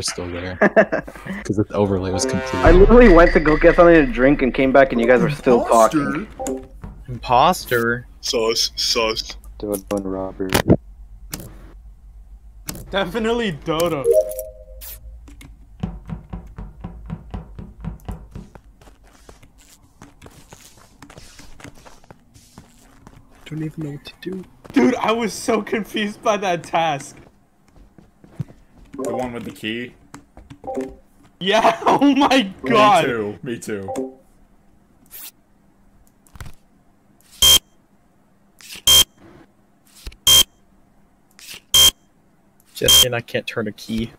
were still there because the overlay was complete. I literally went to go get something to drink and came back and you guys were still talking. Imposter. Sauce, sauce. Dodo and Robert. Definitely Dodo. Don't even know what to do. Dude, I was so confused by that task. The one with the key. Yeah, oh my god. Me too. Me too. Jesse and I can't turn a key.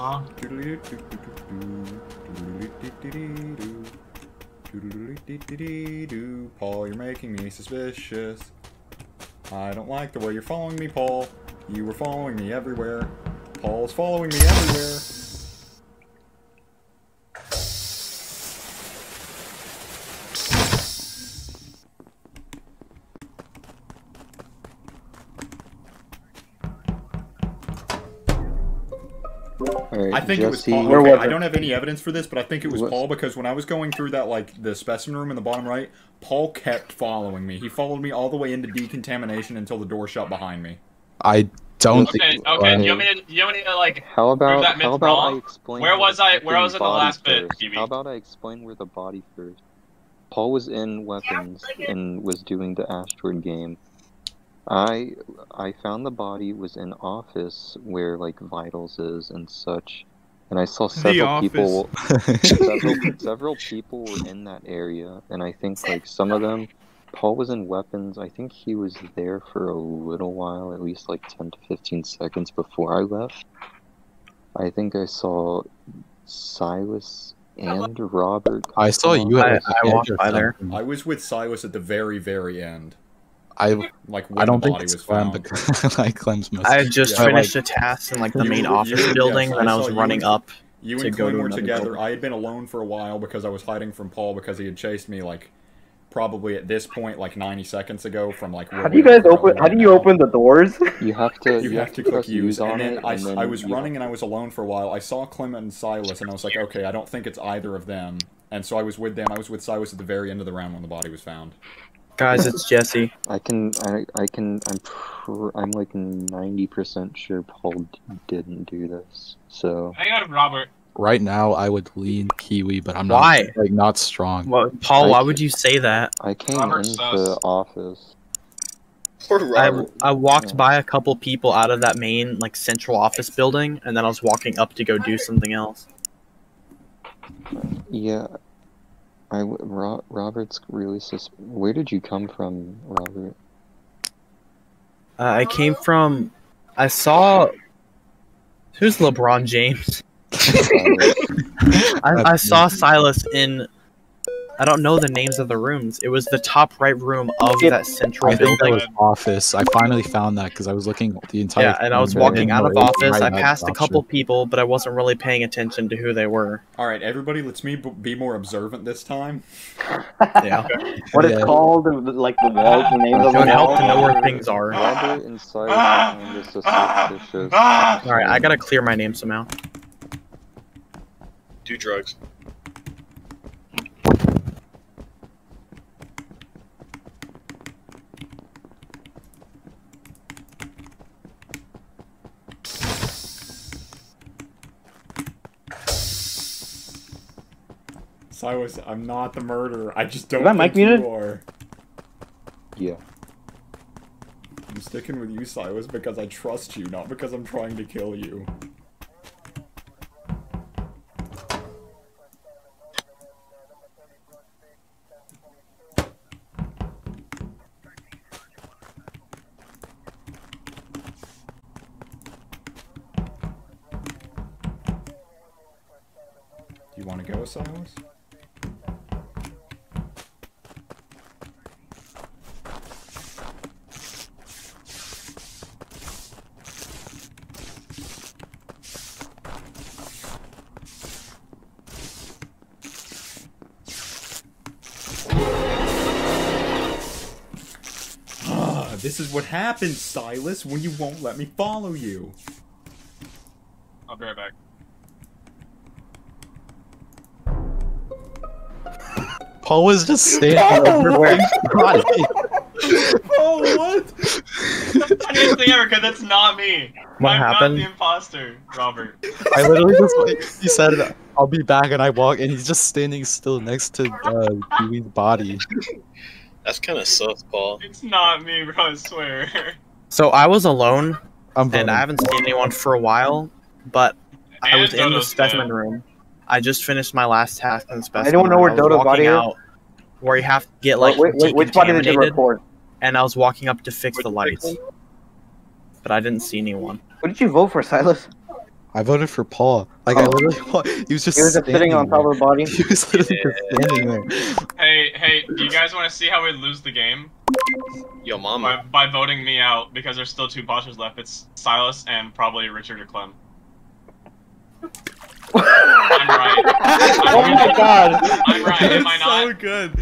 Aw. Paul, you're making me suspicious. I don't like the way you're following me, Paul. You were following me everywhere. Paul's following me everywhere. Alright, I think it was Paul. Okay, I don't have any evidence for this, but I think it was Paul because when I was going through that, like, the specimen room in the bottom right, Paul kept following me. He followed me all the way into decontamination until the door shut behind me. I don't Okay, think. okay. Do you want me to? You want me to like? How about that how about wrong? I explain Where was I- where fucking was I in the body last bit, first? How about I explain where the body first? Paul was in weapons and was doing the asteroid game. I I found the body was in office where like vitals is and such, and I saw several people. several several people were in that area, and I think like some of them. Paul was in weapons. I think he was there for a little while, at least like ten to fifteen seconds before I left. I think I saw Silas and Robert. I saw you I- I walked by there. I was with Silas at the very, very end. I Like, I don't the think body it's was Clem found. because like Clem's must. I had just Yeah, finished like- a task in like the main were- office you were- building, yes, and I I was saw you running up. You to and go Clem to were together. building. I had been alone for a while because I was hiding from Paul because he had chased me like probably at this point like 90 seconds ago from like. where How do you guys were open? How do you open the doors? You have to. You, have to click press use, on and then it, I, and then I was you- running and I was alone for a while. I saw Clement and Silas, and I was like, okay, I don't think it's either of them. And so I was with them. I was with Silas at the very end of the round when the body was found. Guys, it's Jesse. I can. I. I can. I'm. Pr- I'm like ninety percent sure Paul d- didn't do this. So I got Robert. right now, I would lean Kiwi, but I'm not Why? like not strong. Well, Paul, I why ca- would you say that? I came Robert into sus. the office. Poor I, Robert. I walked Yeah. by a couple people out of that main like central office building, and then I was walking up to go do something else. Yeah, I w- Ro- Robert's really sus. Where did you come from, Robert? Uh, I came from. I saw. Who's LeBron James? I, I saw Silas in. I don't know the names of the rooms. It was the top right room of Yeah. that central I think that was office. I finally found that because I was looking the entire. Yeah, and I was walking out of office. right I passed a option. couple people, but I wasn't really paying attention to who they were. All right, everybody, let's me b- be more observant this time. Yeah, What it's called? Like the walls, the names of it the would help to know where things are. All Robert and Silas are kind of suspicious. right, I gotta clear my name somehow. Do drugs. Silas, I was. I'm not the murderer. I just don't that think mic muted? you are. Yeah. I'm sticking with you, Silas, because I trust you, not because I'm trying to kill you. Do you want to go, Silas? This is what happens, Silas, when you won't let me follow you. I'll be right back. Paul was just standing everywhere. Oh, what? The funniest thing ever, because that's not me. What I'm happened? not the imposter, Robert. I literally just he said I'll be back and I walk and he's just standing still next to uh Kiwi's body. That's kind of sus, Paul. It's not me, bro, I swear. So I was alone, I'm and. I haven't seen anyone for a while. But I And was in the specimen dead. room. I just finished my last task in the specimen. Anyone know room. where I was Dodo's walking body is? out Where you have to get like wait, wait, which body did you decontaminated, report? and I was walking up to fix Which the lights, one? but I didn't see anyone. What did you vote for, Silas? I voted for Paul. Like I Oh. literally he was just He was just sitting on top of the body. He was literally just standing there. Hey, hey, do you guys want to see how we lose the game? Yo, By, mama. by voting me out, because there's still two imposters left. It's Silas and probably Richard or Clem. I'm right. oh my god! I'm right, am I not? so good.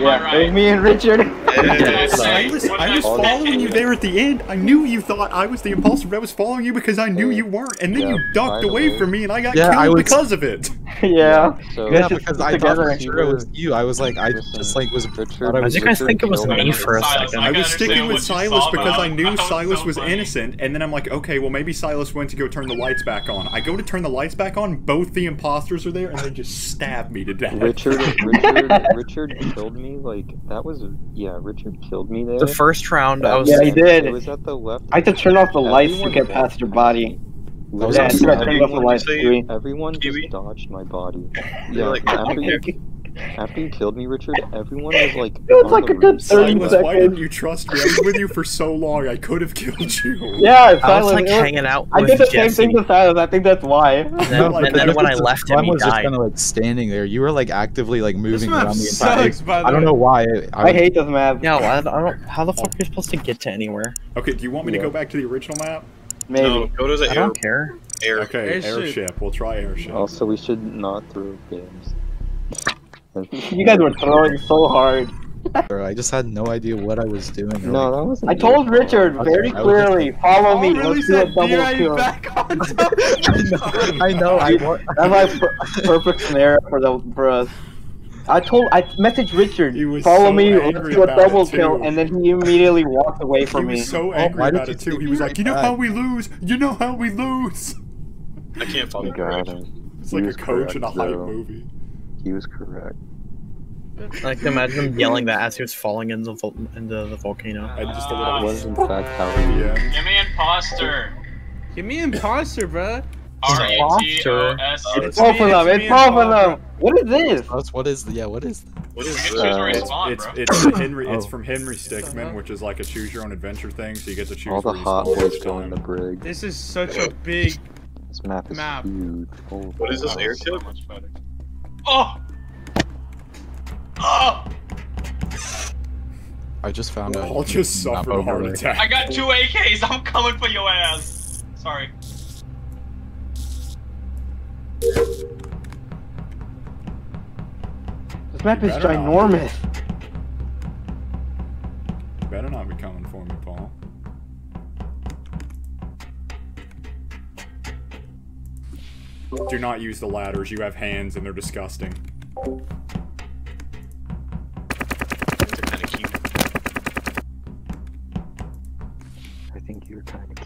Am yeah, I right? me and Richard. What did I say? Silas, What did I was following you there at the end. I knew you thought I was the imposter, but I was following you because I knew you weren't, and then Yeah, you ducked by away from me, and I got Yeah, I killed was- because of it. yeah. So Yeah, because I thought for sure it was you. I was like I just like was Richard, thought I was did you guys think it was me for a second? I I was sticking with Silas saw, because I knew was Silas so was funny. innocent, and then I'm like, okay, well maybe Silas went to go turn the lights back on. I go to turn the lights back on, both the imposters are there, and they just stab me to death. Richard, Richard, Richard killed me. Like that was, yeah, Richard killed me there. The first round, I was Yeah, he did. It was at the left. I had to turn off the lights to get past your for body. Me. That was Yeah, awesome. should I turned off the Everyone lights say- too? Everyone Kiwi? just dodged my body. Yeah, like, after you, after you killed me, Richard, everyone was like. It was like a good 30 Silas, why didn't you trust me? I was with you for so long, I could have killed you. Yeah, I was Silas. like hanging out I did the same thing to Silas. I think that's why. And then, No, and then when I left him, Clem he was just kind of like standing there. You were like actively like moving map around the entire. sucks, I don't know why. I, I hate this map. Yeah, well, I, I don't. How the fuck are you supposed to get to anywhere? Okay, do you want me to go back to the original map? Maybe. No, go to the I air. don't care. air. Okay, Airship. airship. We'll try airship. Also, we should not throw games. You guys were throwing so hard. Bro, I just had no idea what I was doing. No, that wasn't. I your told fault. Richard very I was just clearly, follow Paul me, really let's do a double kill. back on. I know. I know. I, That's my perfect scenario for the for us. I told I messaged Richard, He was follow so me, let's do a double kill, and then he immediately walked away from me. He was so Oh, angry why did about it too. He was right like, "You know how we lose? You know how we lose?" I can't follow You got him. It's He like a was coach in a correct, hype movie. He was correct. Like imagine him yelling that as he was falling into the, vol- into the volcano. And just a That little. was in fact how he. Yeah. Give me imposter. Give me imposter, bruh. R E T O S. Imposter. It's both of them. It's both of them. What is this? What is the yeah? What is? What is this? can choose where you Uh, spawn, It's bro. it's from Henry. It's Oh. from Henry Stickmin, which is like a choose your own adventure thing. So you get to choose All the hot spawn boys each go in the brig. This is such a big. This map is Map. huge. Holy What is this airship? So much better. Oh! Oh! I just found out. Paul just Not suffered a heart attack. I got two AKs. I'm coming for your ass. Sorry. This map is better not. ginormous. Better not be coming for me, Paul. Do not use the ladders. You have hands and they're disgusting. These are kind of cute. I think you're kind of.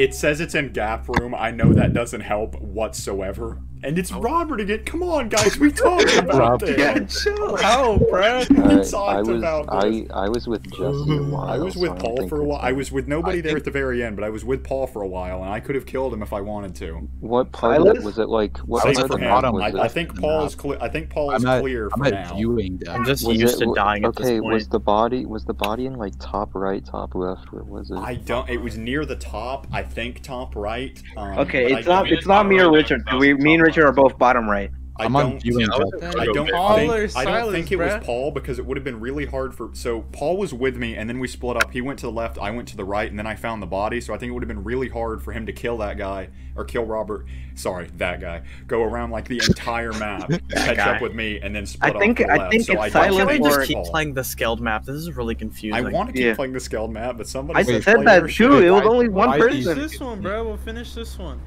It says it's in gap room. I know that doesn't help whatsoever. And it's Robert again. Come on, guys. We talked about Rob, this. Chill out, bruh. We Alright, talked I was about this. I was with Jesse a while. I was with don't Paul for a while. I was with nobody I there think- at the very end, but I was with Paul for a while, and I could have killed him if I wanted to. What part of it Silas? was it like? What I was part of the the map bottom. was I, it? I think Paul is clear. I think Paul is I'm at, clear I'm for at now. viewing deck. I'm just Was used it- to dying at okay, this point. was the body was the body in like top right, top left? Where was it? I don't. It was near the top. I think top right. Um, Okay, it's not it's not me or Richard. We me and Richard are both bottom right. I I'm don't. viewing Yeah, I was deck. I don't think I don't think it was? Paul because it would have been really hard for. So Paul was with me, and then we split up. He went to the left, I went to the right, and then I found the body. So I think it would have been really hard for him to kill that guy or kill Robert. Sorry, that guy. Go around like the entire map, catch guy. up with me, and then split I think- off to the I left. think so it's I Why Silent can't we just keep Paul. playing the Skeld map? This is really confusing. I want to keep Yeah. playing the Skeld map, but somebody I said that too. It was Why- only one why do Finish person. this one, bro. We'll finish this one.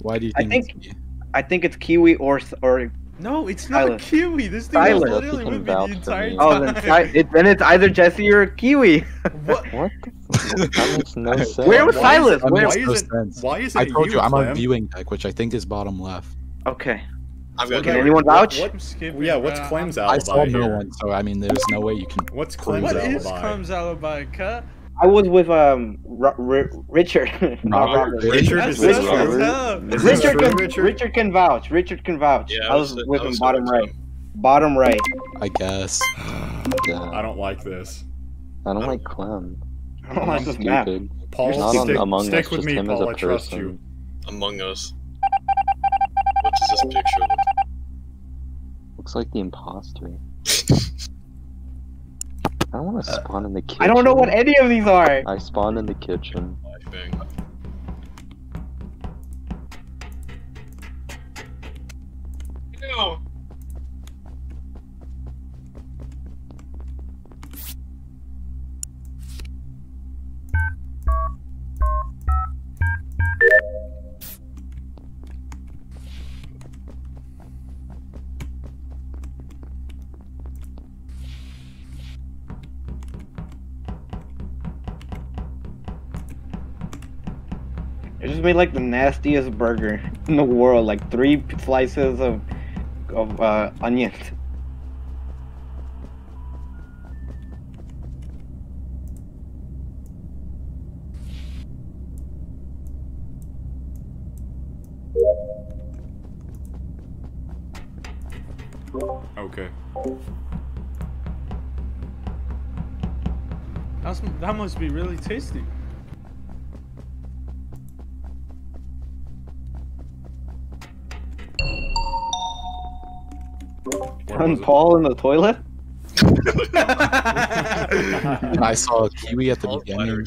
Why do you I think? Think- I think it's Kiwi or or No, it's not Silas. Kiwi. This dude was Silas. literally Jesse with can me the entire me. time. oh then, Si- it, then it's either Jesse or Kiwi. what? What? That makes no sense. Where was Why is Silas? it- Where? makes Why no isn't- sense. Why is it I told you, I'm on viewing deck, which I think is bottom left. Okay. I've got Can Okay, anyone vouch? What, I'm yeah, what's bro. Clem's I saw no one, so I mean, there's no way you can. What's Clem's What alibi? is Clem's alibi? Cut. I was with um R- R- Richard. Not Robert. Robert. Richard, That's is this sus true? as hell. Is this Richard can Richard? Richard? can vouch. Richard can vouch. Yeah, I was I with I him bottom right. him. Bottom right. I guess. Yeah. I don't like this. I don't like Clem. I don't like this map. stupid. Paul, Not on stick, Among stick Us, with just me, him as Paul. a I trust person. you. Among Us. What does this picture look like? Looks like the imposter. I don't want to spawn in the kitchen. I don't know what any of these are. I spawned in the kitchen. It just made like the nastiest burger in the world. Like three slices of of uh, onions. Okay. That's, that must be really tasty. What Found? Paul in the toilet. And I saw Kiwi at the Paul's beginning,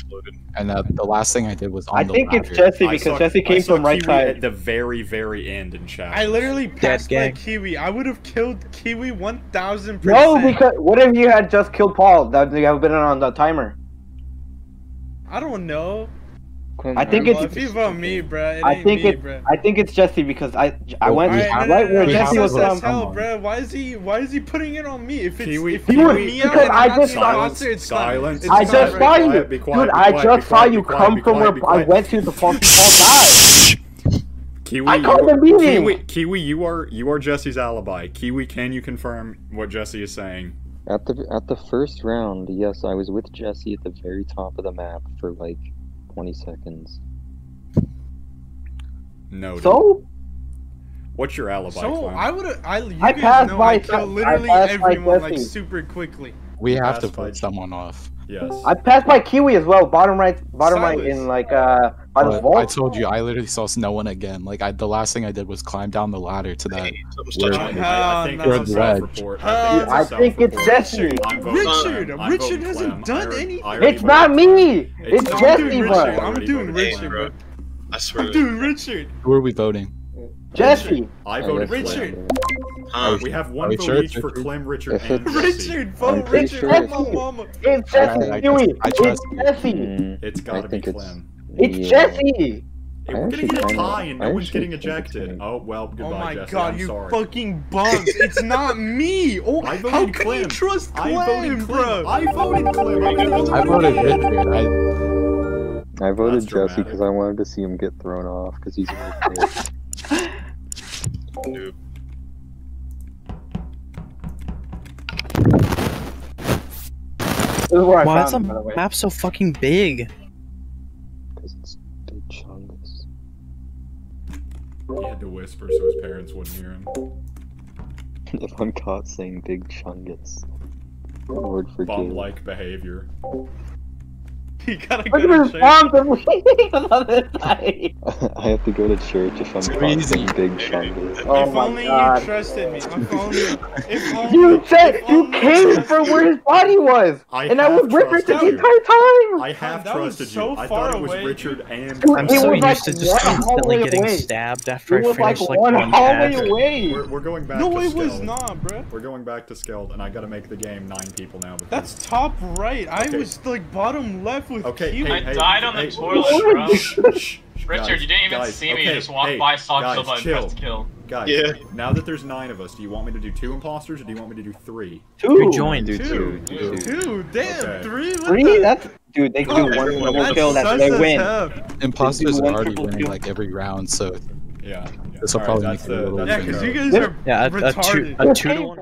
and uh, the last thing I did was on I the think it's. Jesse because saw- Jesse came from right Kiwi At the very, very end in chat. I literally passed by gang. Kiwi. I would have killed Kiwi 1000%. No, because what if you had just killed Paul? That you have been on the timer. I don't know. I think Well, it's. if you vote me, bruh, it I ain't think me, it. bruh. I think it's Jesse because I. I went we Alright, right where Jesse to was. vote sus Um, hell, someone. bruh. Why is he? Why is he putting it on me? If it's Kiwi- if He you would- me because I just the saw- it's. Silence. It's I just saw Be you, quiet, be quiet, dude. I just be saw you come from where I went to the Paul Paul died. Kiwi, I you called are- the meeting. Kiwi, Kiwi, you are you are Jesse's alibi. Kiwi, can you confirm what Jesse is saying? At the at the first round, yes, I was with Jesse at the very top of the map for like 20 seconds. No. So what's your alibi? So Clem? I would have. I you I guys passed know by I Sus- kill I literally passed by everyone like super quickly. We have to That's fine. put someone off. yes. I passed by Kiwi as well. Bottom right. Bottom right in like uh by the But I vault. told you, I literally saw no one again. Like I, the last thing I did was climb down the ladder to that. Hey, something's Where- touching my Hell oh, I, I think no. it's a You're self-report. Hell I I think think it's a it's self-report. Jesse. I'm Richard, I'm Richard hasn't Clem. done I already- any- I It's not me. It's It's not I'm Jesse, doing bro. Richard. I'm doing Richard, bro. bro. I swear. I'm doing Richard. Who are we voting? Jesse. I I voted guess- Richard. Huh? We have one vote sure each for Clem, Richard, and Jesse. Richard, I'm vote pretty Richard. sure Oh, it's- my mama. It's I- Jesse. I- I I trust It's. Jesse. It's I gotta be think it's Clem. It's yeah. Jesse. Hey, we're gonna get a tie and no one's getting ejected. Oh well, goodbye, Oh my Jesse. god, I'm you sorry. fucking bugs. it's not me. Oh, I voted how can Clem. you trust I Clem, voted Clem. bro? I voted Clem. I'm gonna I voted again. Richard. I, I voted That's Jesse because I wanted to see him get thrown off because he's really good. Noob. This is where I Why is found the him, by the way. map so fucking big? He had to whisper so his parents wouldn't hear him. if I'm caught saying Big Chungus, Lord forgive. Bomb-like behavior. You gotta Look go at to his church. bombs are leaving on the other side. I have to go to church if I'm It's causing easy. big chungus. Oh if my only God. you trusted me. If only. If only. You said you came from where his body was, I and I was with Richard trusted the entire time. I have That was trusted so you. I thought it was away. Richard and. I'm so was like used to just constantly getting away. stabbed after It I was like finish like one one hallway task. away. We're, we're going back No, to it was not, bruh. We're going back to Skeld, and I gotta make the game nine people now. Because... That's top right. I was like bottom left with Okay, Q. hey, I hey, died on the hey, toilet, What? bro. Shh, shh, Richard, guys, you didn't even guys, see me. okay, you just walked hey, by, saw guys, kill button, chill. pressed kill. Guys, Yeah. now that there's nine of us, do you want me to do two imposters or do you want me to do three? Who joined? Do Two. two. Do two. Two, damn, Okay. three. What Three? the- That's dude. They can do Oh, one everyone- double that's kill. That they win. Tough. Imposters are already winning kill. like every round, so Yeah. yeah. this will Alright, probably that's make it a little that's Yeah, because you guys Yeah. are Yeah, a, a two a two to one